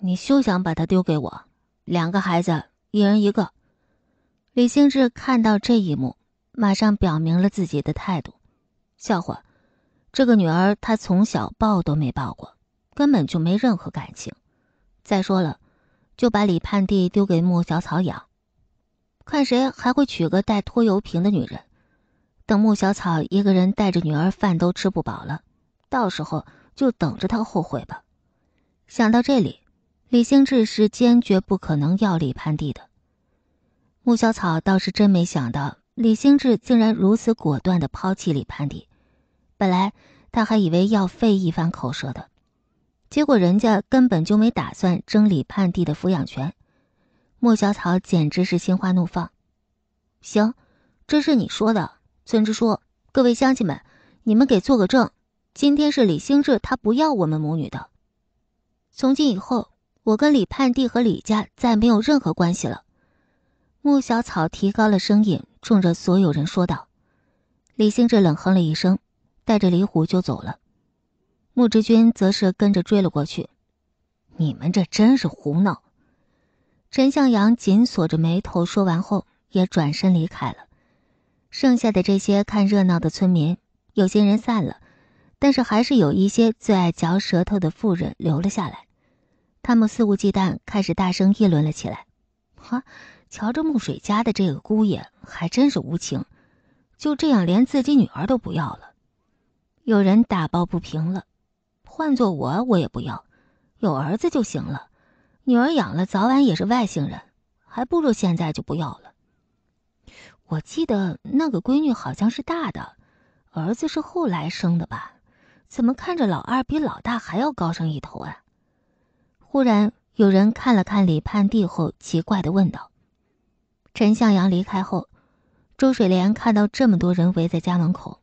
你休想把他丢给我，两个孩子，一人一个。李兴志看到这一幕，马上表明了自己的态度：笑话，这个女儿他从小抱都没抱过，根本就没任何感情。再说了，就把李盼娣丢给穆小草养，看谁还会娶个带拖油瓶的女人。等穆小草一个人带着女儿饭都吃不饱了，到时候就等着他后悔吧。想到这里。李兴志是坚决不可能要李盼娣的。穆小草倒是真没想到，李兴志竟然如此果断的抛弃李盼娣。本来他还以为要费一番口舌的，结果人家根本就没打算争李盼娣的抚养权。穆小草简直是心花怒放。行，这是你说的，村支书，各位乡亲们，你们给做个证，今天是李兴志他不要我们母女的。从今以后。我跟李盼娣和李家再没有任何关系了。穆小草提高了声音，冲着所有人说道。李兴志冷哼了一声，带着李虎就走了。穆志军则是跟着追了过去。你们这真是胡闹！陈向阳紧锁着眉头，说完后也转身离开了。剩下的这些看热闹的村民，有些人散了，但是还是有一些最爱嚼舌头的妇人留了下来。他们肆无忌惮，开始大声议论了起来。哈，瞧着木水家的这个姑爷，还真是无情，就这样连自己女儿都不要了。有人打抱不平了，换做我，我也不要，有儿子就行了，女儿养了，早晚也是外星人，还不如现在就不要了。我记得那个闺女好像是大的，儿子是后来生的吧？怎么看着老二比老大还要高上一头啊？忽然，有人看了看李盼娣后，奇怪的问道：“陈向阳离开后，周水莲看到这么多人围在家门口，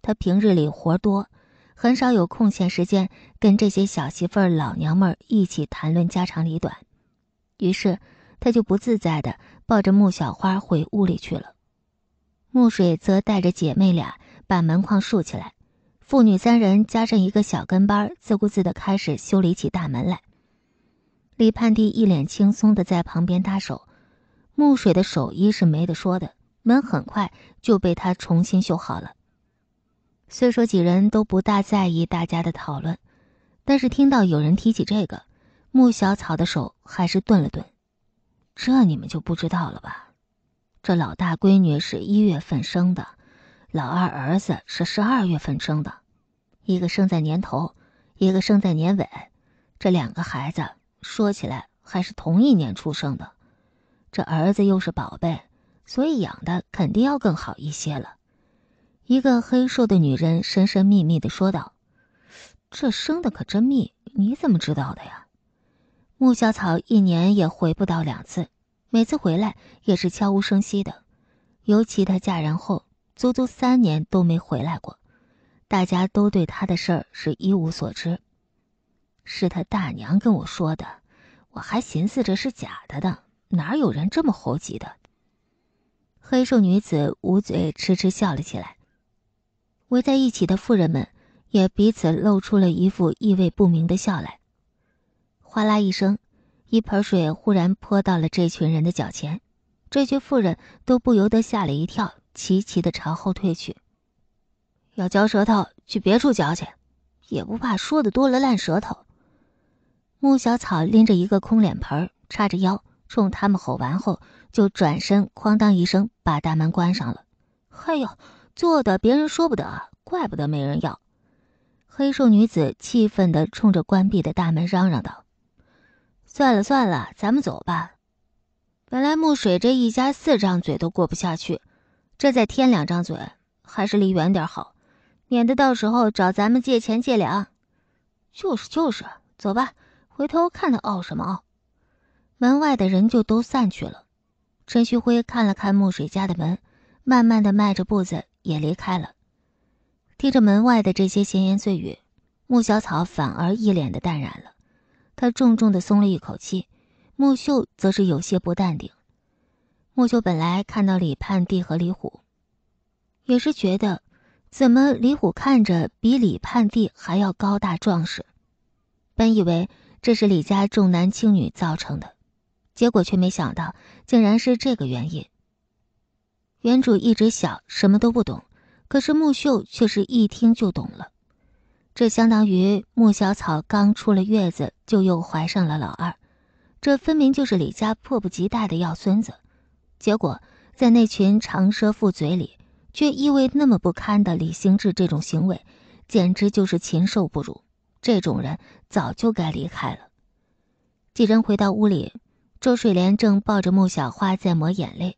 她平日里活多，很少有空闲时间跟这些小媳妇儿、老娘们儿一起谈论家长里短，于是她就不自在的抱着穆小花回屋里去了。木水则带着姐妹俩把门框竖起来，父女三人加上一个小跟班，自顾自的开始修理起大门来。李盼娣一脸轻松的在旁边搭手，木水的手艺是没得说的，门很快就被他重新修好了。虽说几人都不大在意大家的讨论，但是听到有人提起这个，穆小草的手还是顿了顿。这你们就不知道了吧？这老大闺女是一月份生的，老二儿子是十二月份生的，一个生在年头，一个生在年尾，这两个孩子。说起来还是同一年出生的，这儿子又是宝贝，所以养的肯定要更好一些了。一个黑瘦的女人神神秘秘的说道：“这生的可真密，你怎么知道的呀？”穆小草一年也回不到两次，每次回来也是悄无声息的，尤其她嫁人后，足足三年都没回来过，大家都对她的事儿是一无所知。是他大娘跟我说的，我还寻思着是假的呢，哪有人这么猴急的？黑瘦女子捂嘴痴痴笑了起来，围在一起的妇人们也彼此露出了一副意味不明的笑来。哗啦一声，一盆水忽然泼到了这群人的脚前，这群妇人都不由得吓了一跳，齐齐的朝后退去。要嚼舌头，去别处嚼去，也不怕说的多了烂舌头。穆小草拎着一个空脸盆，叉着腰，冲他们吼完后，就转身，哐当一声把大门关上了。哎呦，做的别人说不得，怪不得没人要。黑瘦女子气愤地冲着关闭的大门嚷嚷道：“算了算了，咱们走吧。本来木水这一家四张嘴都过不下去，这再添两张嘴，还是离远点好，免得到时候找咱们借钱借粮。就是就是，走吧。”回头看他傲什么傲？门外的人就都散去了。陈旭辉看了看木水家的门，慢慢的迈着步子也离开了。听着门外的这些闲言碎语，穆小草反而一脸的淡然了。他重重的松了一口气，穆秀则是有些不淡定。穆秀本来看到李盼娣和李虎，也是觉得，怎么李虎看着比李盼娣还要高大壮实？本以为。这是李家重男轻女造成的，结果却没想到竟然是这个原因。原主一直小，什么都不懂，可是木秀却是一听就懂了。这相当于穆小草刚出了月子就又怀上了老二，这分明就是李家迫不及待的要孙子。结果在那群长舌妇嘴里，却意味那么不堪的李兴志这种行为，简直就是禽兽不如。这种人早就该离开了。几人回到屋里，周水莲正抱着穆小花在抹眼泪。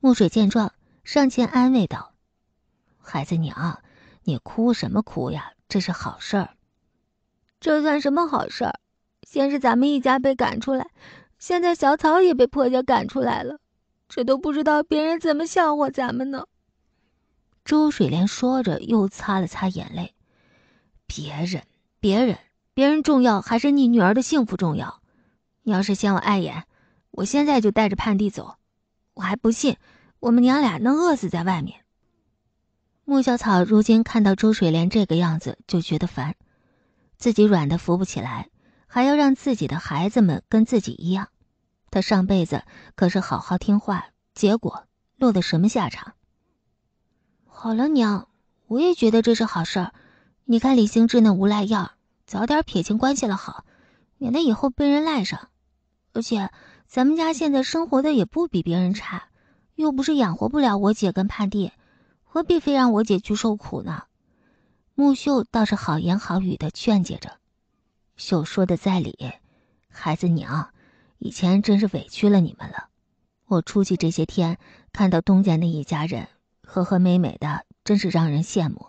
穆水见状，上前安慰道：“孩子娘，你哭什么哭呀？”这是好事儿，这算什么好事儿？先是咱们一家被赶出来，现在小草也被婆家赶出来了，这都不知道别人怎么笑话咱们呢。周水莲说着，又擦了擦眼泪。别人，别人，别人重要还是你女儿的幸福重要？你要是嫌我碍眼，我现在就带着盼弟走，我还不信我们娘俩能饿死在外面。穆小草如今看到周水莲这个样子，就觉得烦，自己软的扶不起来，还要让自己的孩子们跟自己一样。他上辈子可是好好听话，结果落得什么下场？好了，娘，我也觉得这是好事儿。你看李兴志那无赖样，早点撇清关系了好，免得以后被人赖上。而且咱们家现在生活的也不比别人差，又不是养活不了我姐跟盼弟。何必非让我姐去受苦呢？木秀倒是好言好语的劝解着。秀说的在理，孩子娘，以前真是委屈了你们了。我出去这些天，看到东家那一家人和和美美的，真是让人羡慕。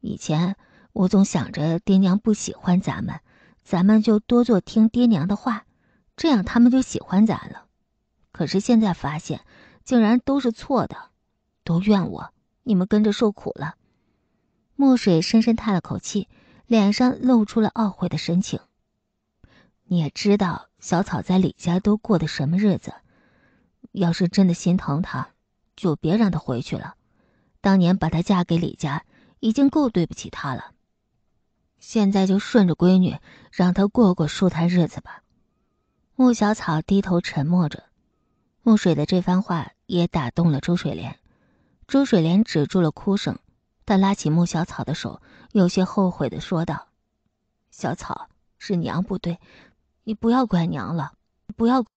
以前我总想着爹娘不喜欢咱们，咱们就多做听爹娘的话，这样他们就喜欢咱了。可是现在发现，竟然都是错的，都怨我。你们跟着受苦了。墨水深深叹了口气，脸上露出了懊悔的神情。你也知道小草在李家都过的什么日子，要是真的心疼她，就别让她回去了。当年把她嫁给李家，已经够对不起她了。现在就顺着闺女，让她过过舒坦日子吧。穆小草低头沉默着，穆水的这番话也打动了周水莲。周水莲止住了哭声，她拉起穆小草的手，有些后悔的说道：“小草，是娘不对，你不要怪娘了，不要。”